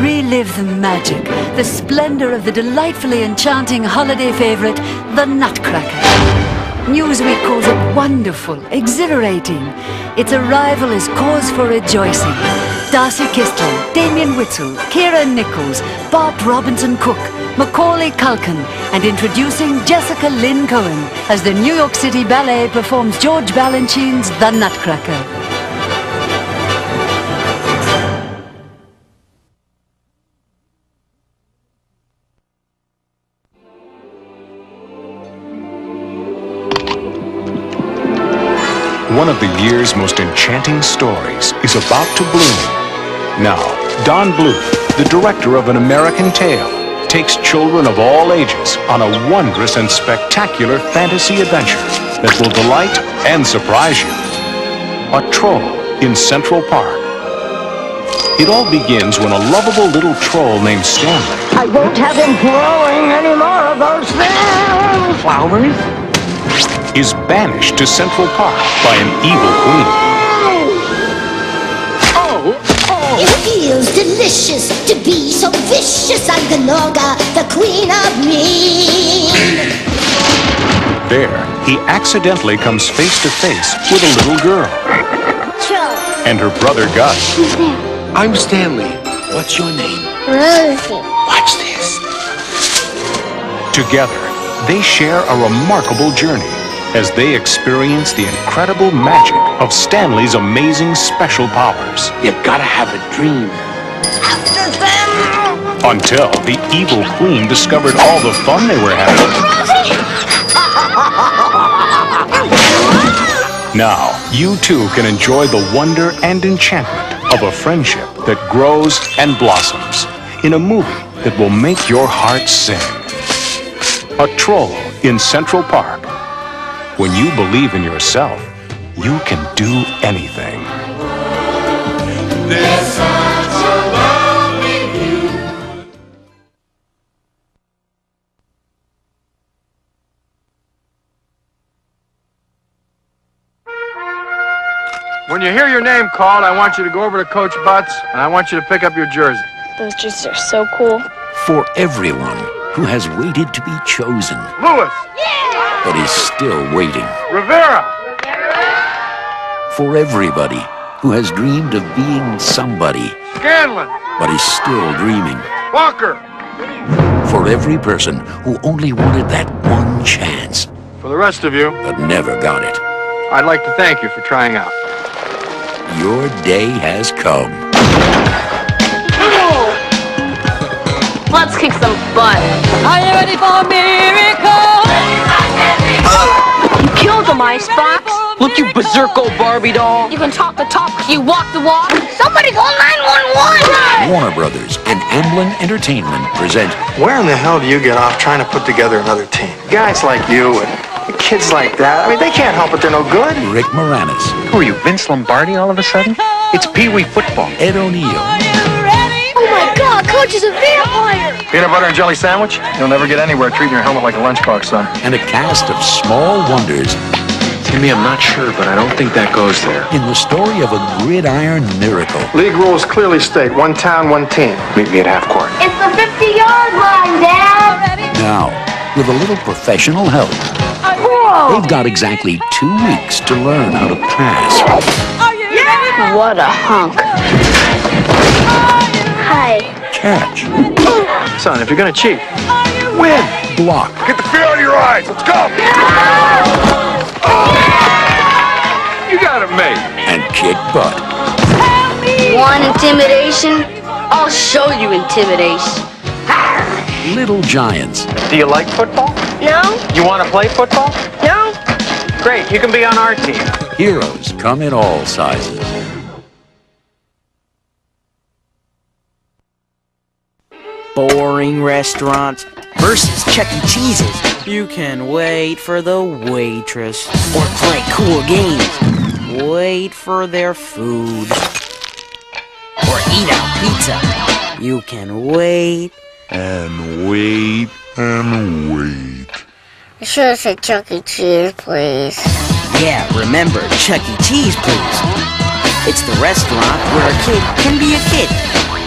Relive the magic, the splendor of the delightfully enchanting holiday favorite, the Nutcracker. Newsweek calls it wonderful, exhilarating. Its arrival is cause for rejoicing. Darci Kistler, Damian Woetzel, Kyra Nichols, Bart Robinson Cook, Macaulay Culkin, and introducing Jessica Lynn Cohen as the New York City Ballet performs George Balanchine's The Nutcracker. One of the year's most enchanting stories is about to bloom. Now, Don Bluth, the director of An American Tail, takes children of all ages on a wondrous and spectacular fantasy adventure that will delight and surprise you. A troll in Central Park. It all begins when a lovable little troll named Stanley I won't have him growing any more of those things. Flowers? Is banished to Central Park by an evil queen. Oh Oh. it feels delicious to be so vicious. I'm the Gnorga, the queen of mean. There, he accidentally comes face to face with a little girl Joe. and her brother Gus. I'm Stanley. What's your name? Rosie. Watch this. Together, they share a remarkable journey as they experience the incredible magic of Stanley's amazing special powers. You gotta have a dream. After them. Until the evil queen discovered all the fun they were having. Now, you too can enjoy the wonder and enchantment of a friendship that grows and blossoms in a movie that will make your heart sing. A Troll in Central Park. When you believe in yourself, you can do anything. When you hear your name called, I want you to go over to Coach Butts and I want you to pick up your jersey. Those jerseys are so cool. For everyone who has waited to be chosen, Lewis, but is still waiting. Rivera, For everybody who has dreamed of being somebody, Scanlon, but is still dreaming. Walker. For every person who only wanted that one chance, For the rest of you, but never got it. I'd like to thank you for trying out. Your day has come. Let's kick some butt. Are you ready for a miracle? You killed. Look, you berserk! berserko Barbie doll. You can talk the talk. You walk the walk. Somebody call 911. Warner Brothers and Amblin Entertainment present Where in the hell do you get off trying to put together another team? Guys like you and kids like that, I mean, they can't help it, they're no good. Rick Moranis, Who are you, Vince Lombardi all of a sudden? It's Pee Wee football. Ed O'Neill, Oh my god, Coach is a vampire. Peanut butter and jelly sandwich? You'll never get anywhere treating your helmet like a lunchbox, son. and a cast of small wonders Timmy, I'm not sure, but I don't think that goes there. in the story of a gridiron miracle. League rules clearly state one town, one team. Meet me at half court. It's the 50-yard line, Dad. Now, with a little professional help, Whoa. they've got exactly two weeks to learn how to pass, What a hunk. Hi. catch, Son, if you're gonna cheat, win. block, Get the fear out of your eyes. Let's go. You got it made. And kick butt. Want intimidation? I'll show you intimidation. Little giants, Do you like football? No? You want to play football? No? Great, you can be on our team. heroes come in all sizes. boring restaurants versus Chuck E. Cheese's. You can wait for the waitress or play cool games. Wait for their food or eat out pizza. You can wait. And wait and wait. You should have said Chuck E. Cheese, please. Yeah, remember Chuck E. Cheese, please. It's the restaurant where a kid can be a kid.